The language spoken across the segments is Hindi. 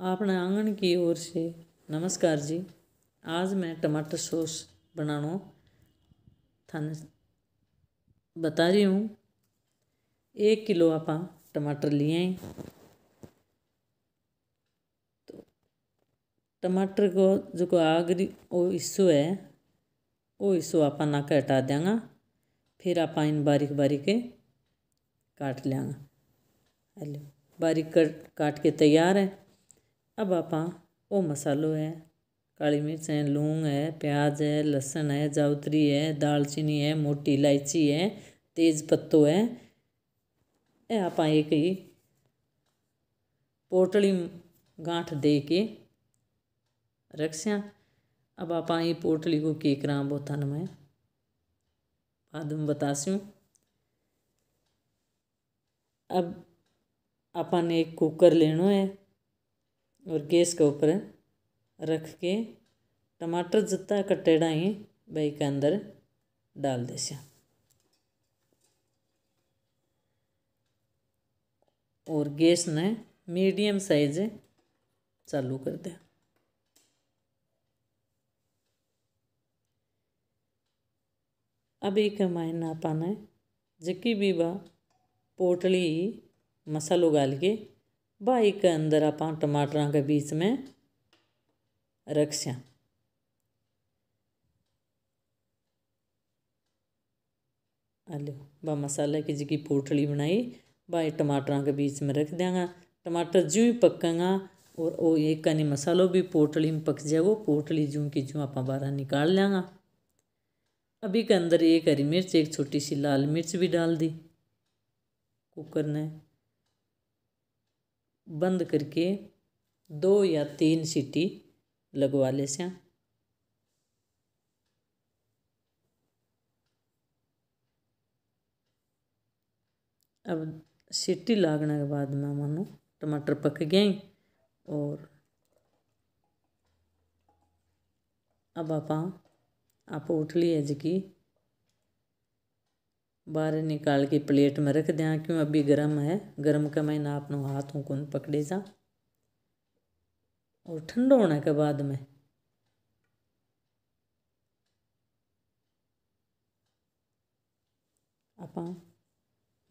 आपने आँगन की ओर से नमस्कार जी। आज मैं टमाटर सॉस बनानो थाने बता रही हूँ। एक किलो आप टमाटर लिए तो टमाटर को जो को आगरी वो हिस्सो है वो हिस्सो आप नाक हटा देंगे। फिर आप इन बारीक बारीक काट लेंगे। हेलो, बारीक कट काट के तैयार है। अब आप मसालो है, काली मिर्च है लूंग है, प्याज है, लहसुन है, जावित्री है, दालचीनी है, मोटी इलायची है, तेज पत्तो है। ये आप एक ही पोटली गांठ दे के रख अब आप ये पोटली को के करा थन मैं बाद में बतासी अब आपने एक कुकर लेना है। और गैस के ऊपर रख के टमाटर जितना कटेड़ा ही भाई के अंदर डाल दे और गैस ने मीडियम साइज़ चालू कर दिया। अब एक मायना पाना जकी भी बा पोटली मसालो गाल के के अंदर आप टमाटर के बीच में रख स्या। आलो बा मसाला की जी पोटली बनाई, बाई टमाटर के बीच में रख देंगे टमाटर जो ही पकेगा और वो एक का नहीं मसालो भी पोटली में पक जाएगा पोटली जूँ की जूँ आप बारह निकाल लेंगे अभी के अंदर एक हरी मिर्च, एक छोटी सी लाल मिर्च भी डाल दी। कुकर ने बंद करके दो या तीन सीटी लगवा ले से अब सीटी लागने के बाद में मानो टमाटर पक गए और अब आप आप उठ लिए जी बाहर निकाल के प्लेट में रख दें। क्यों? अभी गर्म है। गर्म का मैं ना अपनों हाथों को पकड़े जा। और ठंडा होने के बाद में आप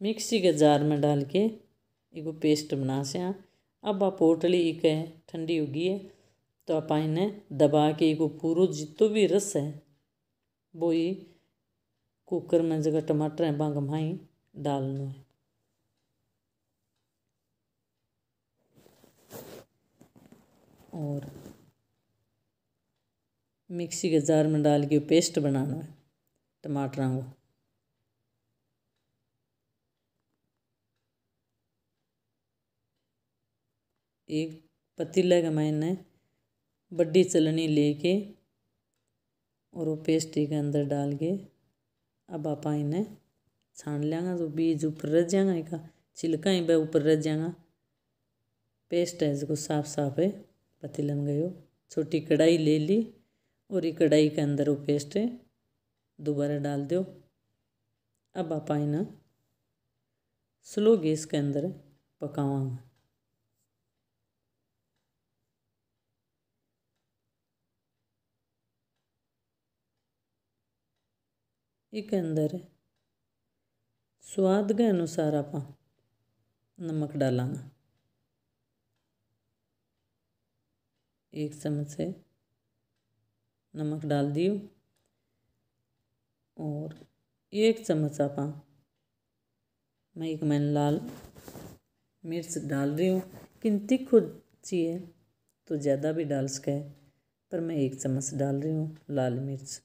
मिक्सी के जार में डाल के एक पेस्ट बना से अब आप पोटली एक है, ठंडी होगी है तो आप इन्हें दबा के एक पूरा जितो भी रस है, वो ही कुकर में जगह टमाटर है, बांग माई, डालना है। और मिक्सी के जार में डाल के पेस्ट बनाना है टमाटर को। एक पतीले के मैंने बड्डी चलनी लेके और वो पेस्ट के अंदर डाल के अब आप इन्हें छान लेंगे तो बीज ऊपर रह जाएगा इका छिलका ही वह ऊपर रह जाएगा। पेस्ट है, इसको साफ़ साफ़ है पतीलन गयो छोटी कढ़ाई ले ली, और ये कढ़ाई के अंदर वो पेस्ट है, दोबारा डाल दो। अब आप इन्हें स्लो गैस के अंदर पकावांगे। एक अंदर। स्वाद के अनुसार आप नमक डालांगा। एक चम्मच से नमक डाल दियो। और एक चम्मच आप मैं एक मैंने लाल मिर्च डाल रही हूँ। किन तीखो चाहिए तो ज़्यादा भी डाल सके, पर मैं एक चम्मच डाल रही हूँ लाल मिर्च।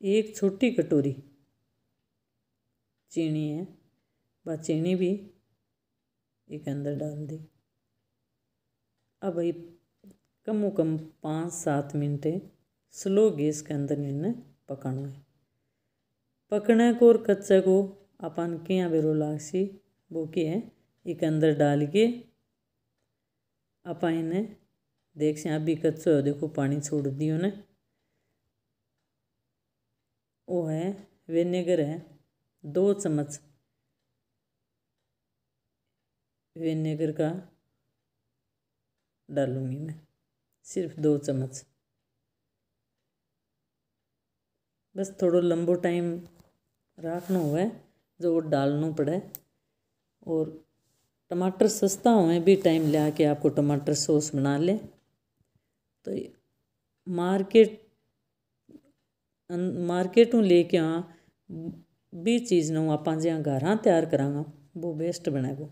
एक छोटी कटोरी। चीनी है वह चीनी भी एक अंदर डाल दी। अब भाई कम कम पाँच सात मिनट स्लो गैस के अंदर इन्हें पकाना है। पकने को और कच्चे को अपन क्या बेरो लागसी वो क्या है, एक अंदर डाल के अपन इन्हें देख से अभी कच्चे हो, देखो पानी छोड़ दियो ने। वो है, विनेगर है, दो चम्मच विनेगर का डालूँगी मैं, सिर्फ़ दो चम्मच। बस थोड़ो लंबो टाइम रखना हुआ है, जो वो डालना पड़े। और टमाटर सस्ता हुए भी टाइम लिया के आपको टमाटर सॉस बना ले। तो मार्केट मार्केटों लेके आ भी चीज़ ਨੂੰ ਆਪਾਂ ਜਿਹਾ ਘਰਾਂ ਤਿਆਰ ਕਰਾਂਗਾ ਉਹ ਬੈਸਟ ਬਣੇਗਾ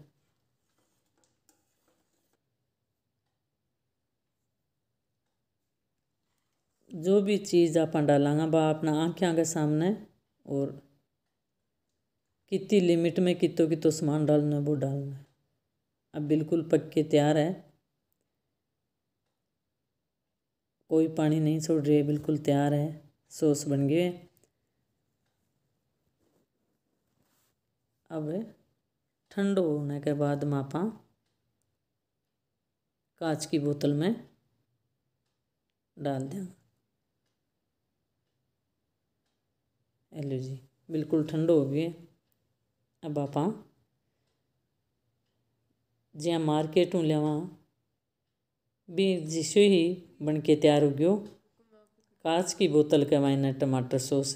जो भी चीज़ आप डालांगा बा अपना आँखें के सामने और कितनी लिमिट में कितो कितो सामान डालना है वो डालना है अब बिल्कुल पक के तैयार है कोई पानी नहीं छोड़ रही है बिल्कुल तैयार है सॉस बन गए। अब ठंडो होने के बाद मापा। कांच की बोतल में डाल दें। हेलो जी, बिल्कुल ठंडो हो गए। अब आप ज्या मार्केट लेवा, भी जिस ही बन के तैयार हो गयो। कांच की बोतल के मैंने टमाटर सॉस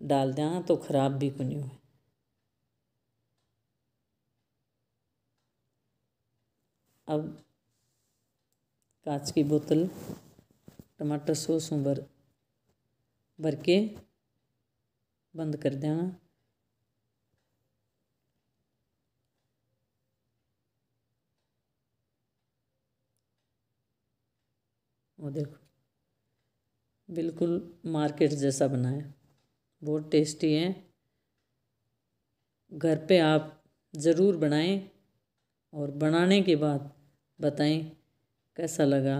डाल दिया तो ख़राब भी कुछ हुए अब कांच की बोतल, टमाटर सॉस भर भर के बंद कर देना वो देखो। बिल्कुल मार्केट जैसा बना है। बहुत टेस्टी है। घर पे आप ज़रूर बनाएँ और बनाने के बाद बताएँ कैसा लगा।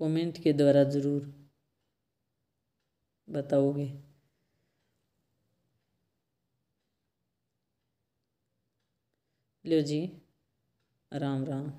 कमेंट के द्वारा ज़रूर बताओगे। लो जी, राम राम।